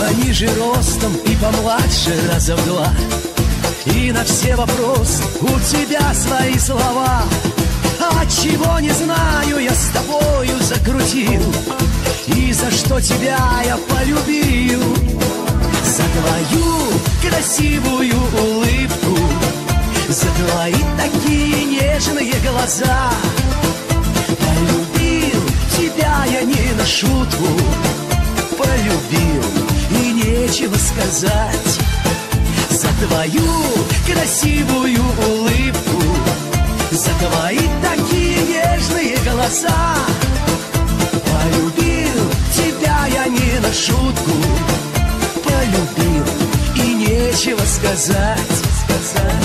пониже ростом и помладше раза в два. И на все вопросы у тебя свои слова. А чего не знаю, я с тобою закрутил. И за что тебя я полюбил. За твою красивую улыбку. За твои такие нежные глаза. Полюбил тебя я не на шутку. Полюбил нечего сказать За твою красивую улыбку За твои такие нежные глаза Полюбил тебя я не на шутку Полюбил и нечего сказать, сказать.